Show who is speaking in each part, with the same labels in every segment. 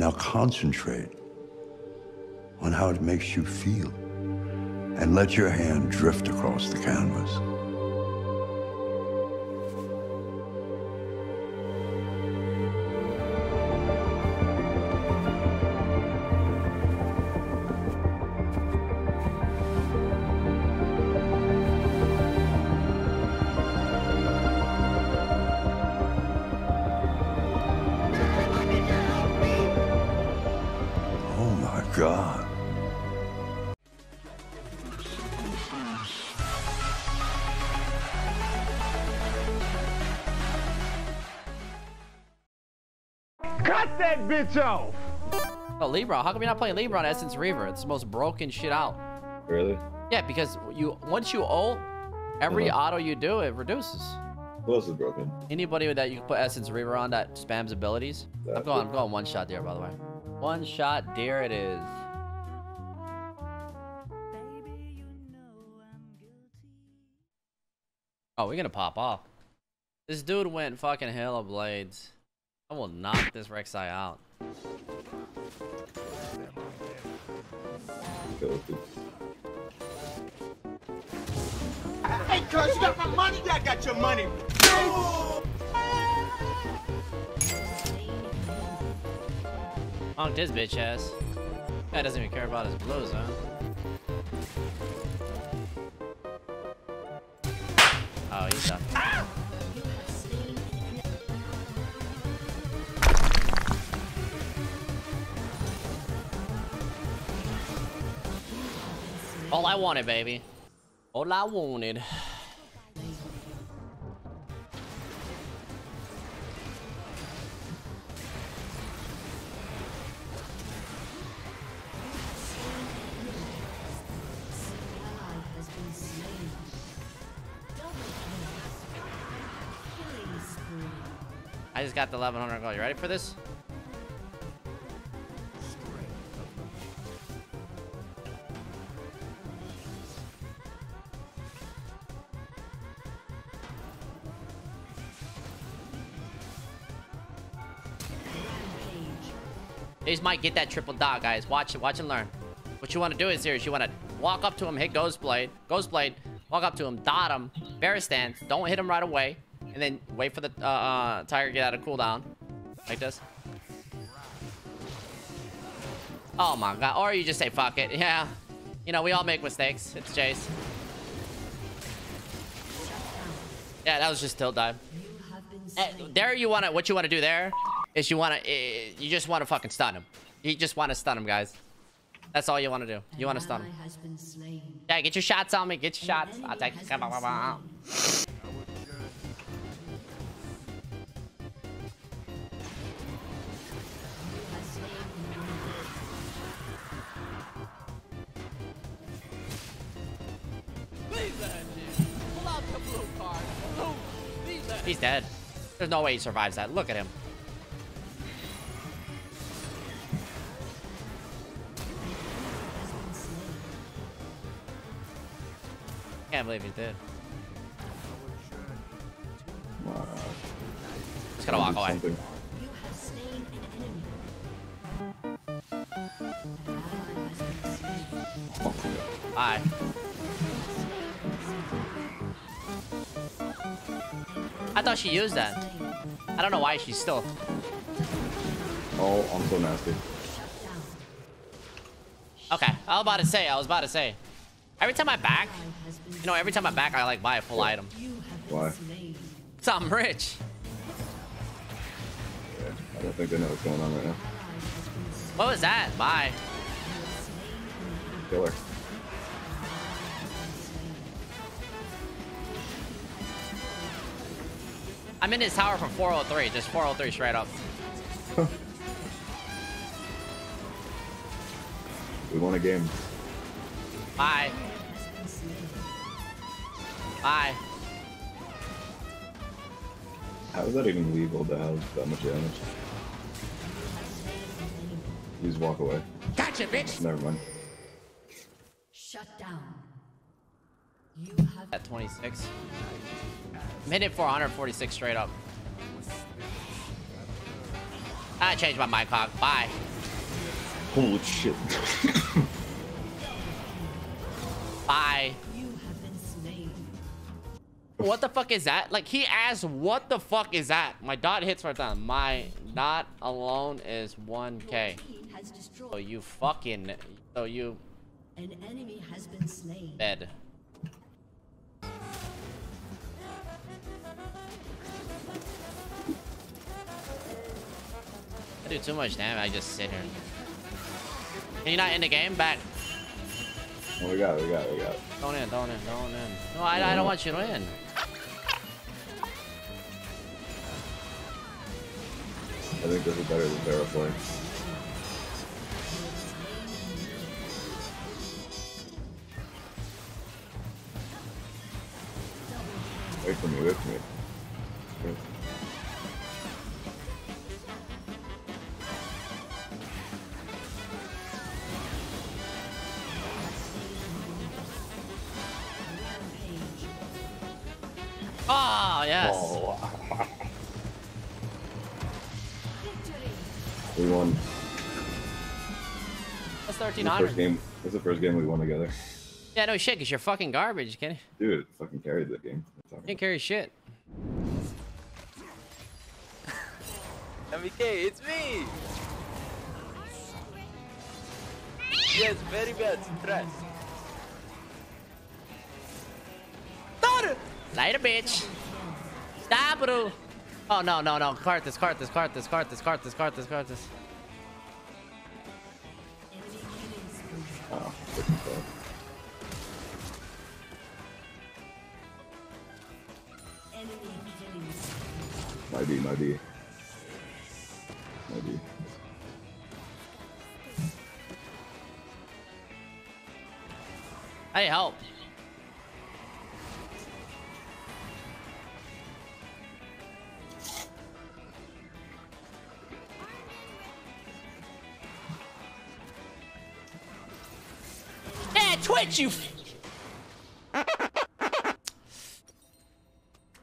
Speaker 1: Now concentrate on how it makes you feel and let your hand drift across the canvas.
Speaker 2: Cut that bitch off!
Speaker 3: Oh, Libra, how come you're not playing Libra on Essence Reaver? It's the most broken shit out.
Speaker 4: Really?
Speaker 3: Yeah, because you once you ult, every
Speaker 4: Uh-huh.
Speaker 3: auto you do, it reduces.
Speaker 4: Who else is broken?
Speaker 3: Anybody that you can put Essence Reaver on that spams abilities. I'm going, I'm going one shot deer, by the way. One shot deer it is. Oh, we're gonna pop off. This dude went fucking Hail of Blades. I will knock this Rek'Sai out.
Speaker 2: Hey, cuz, you got my money? Yeah, I got your money.
Speaker 3: Honked his bitch ass. Guy doesn't even care about his blows, huh? Oh, he's done. All I wanted, baby. All I wanted. I just got the 1100 gold. You ready for this? These might get that triple dot, guys. Watch it, watch and learn. What you want to do is here is you want to walk up to him, hit Ghost Blade, Ghost Blade, walk up to him, dot him, bear stance, don't hit him right away, and then wait for the uh, uh, tiger to get out of cooldown, like this. Oh my god, or you just say fuck it, yeah. You know, we all make mistakes. It's Jace. Yeah, that was just tilt dive. Eh, there you want to, what you want to do there is you want to, eh, you just want to fucking stun him. You just want to stun him, guys. That's all you want to do. You want to stun him. Yeah, get your shots on me. Get your shots. I'll take. Come on. He's dead. There's no way he survives that. Look at him. I can't believe he's dead.
Speaker 4: Wow.
Speaker 3: Just gotta walk away.
Speaker 4: Something.
Speaker 5: You have slain an enemy. An ally has been slain.
Speaker 4: Yeah.
Speaker 3: Bye. I thought she used that. I don't know why she's still.
Speaker 4: oh, I'm so nasty.
Speaker 3: Okay, I was about to say. I was about to say. Every time I back, you know, every time I back, I like buy a full item.
Speaker 4: Why?
Speaker 3: So I'm rich.
Speaker 4: Yeah, I don't think they know what's going on right now.
Speaker 3: What was that? Bye.
Speaker 4: Killer.
Speaker 3: I'm in his tower for 403. Just 403 straight up.
Speaker 4: We won a game.
Speaker 3: Bye. Bye.
Speaker 4: How is that even legal to have that much damage? Please walk away.
Speaker 2: Gotcha, bitch!
Speaker 4: Never mind.
Speaker 5: Shut down. You have
Speaker 3: At 26. I'm hitting 446 straight up. I changed my mic hog. Bye.
Speaker 4: Holy shit.
Speaker 3: Bye. What the fuck is that? Like he asked, what the fuck is that? My dot hits right down. My dot alone is 1k.
Speaker 5: Team has destroyed.
Speaker 3: So you fucking, so you
Speaker 5: An enemy has been slain.
Speaker 3: bed. I do too much damage. I just sit here. Can you not end the game? Back.
Speaker 4: We got it, we got it, we got it.
Speaker 3: Don't in, don't in, don't in. No, I, I don't want you to win.
Speaker 4: I think this is better than Terraform. Wait for me, wait for me. We won.
Speaker 3: That's
Speaker 4: This the
Speaker 3: 1300.
Speaker 4: first game. This is the first game we won together.
Speaker 3: Yeah, no shit, because you're fucking garbage, Kenny.
Speaker 4: Dude, fucking carried that game. That's all
Speaker 3: You can't carry shit.
Speaker 6: MK, it's me! Yes, very bad stress.
Speaker 3: Later, bitch. Stop, bro. Oh, no, no, no. Cart this, cart this, cart this, cart this, cart this, cart this, cart this.
Speaker 5: Spree.
Speaker 4: My B, my B. My
Speaker 3: Hey, help. Yeah, Twitch, you. f-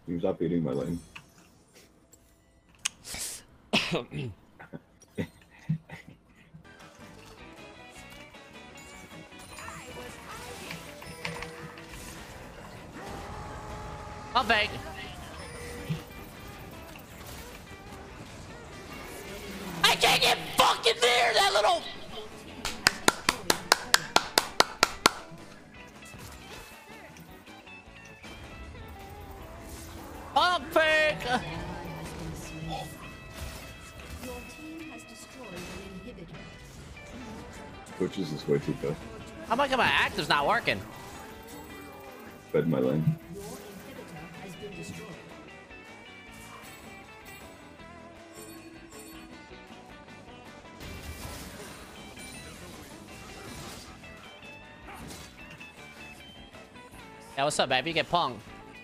Speaker 4: You stop eating my lane.
Speaker 3: I'll beg. I can't get fucking there, that little.
Speaker 5: An
Speaker 4: is way too tough.
Speaker 3: How am I my active's not working?
Speaker 4: Fed my lane.
Speaker 5: Your inhibitor has been destroyed.
Speaker 3: Yeah, what's up, baby? You get punked.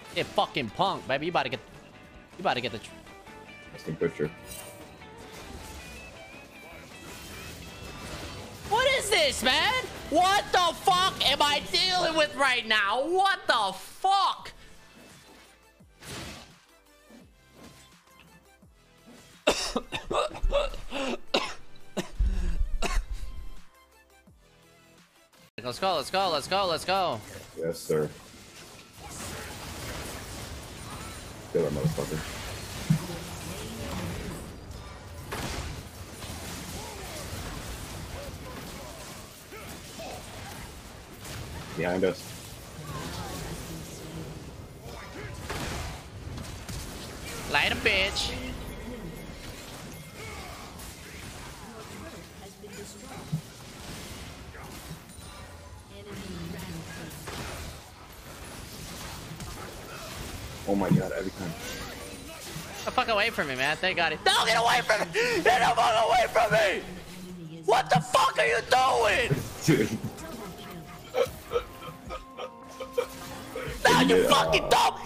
Speaker 3: You get fucking punked, baby. You about to get. You about to get the. tr-
Speaker 4: Resting picture.
Speaker 3: This, man? What the fuck am I dealing with right now? What the fuck? let's go, let's go, let's go, let's go.
Speaker 4: Yes, sir. Kill that motherfucker. Behind us.
Speaker 3: Light a bitch.
Speaker 5: has been destroyed. Enemy rampage.
Speaker 4: Oh my god, every time.
Speaker 3: Get the fuck away from me, man. Thank God. Don't get away from me! Get the fuck away from me! What the fuck are you doing?
Speaker 4: Dude.
Speaker 3: Now you fucking dumb!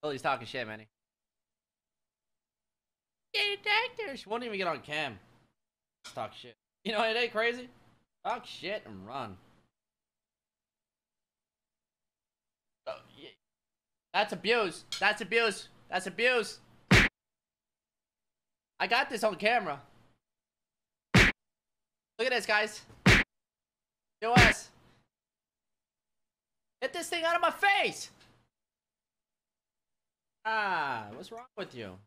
Speaker 3: Oh, he's talking shit, man. Get there. She won't even get on cam. Talk shit. You know, it ain't crazy. Talk shit and run. Oh, yeah. That's abuse. That's abuse. That's abuse. I got this on camera. Look at this, guys. US. Get this thing out of my face. Ah, what's wrong with you?